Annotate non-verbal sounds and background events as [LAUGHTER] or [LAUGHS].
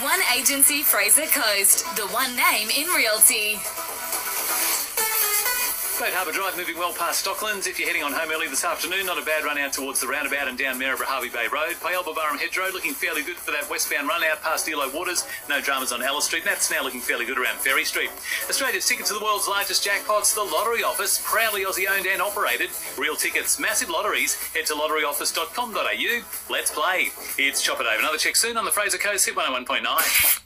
One agency, Fraser Coast. The one name in realty. Harbour Drive moving well past Stocklands. If you're heading on home early this afternoon, not a bad run out towards the roundabout and down Maryborough Hervey Bay Road. Pialba Burrum Heads Road looking fairly good for that westbound run out past Eli Waters. No dramas on Alice Street. And that's now looking fairly good around Ferry Street. Australia's ticket to the world's largest jackpots, the Lottery Office, proudly Aussie owned and operated. Real tickets, massive lotteries. Head to lotteryoffice.com.au. Let's play. It's Chopper Dave. Another check soon on the Fraser Coast Hit 101.9. [LAUGHS]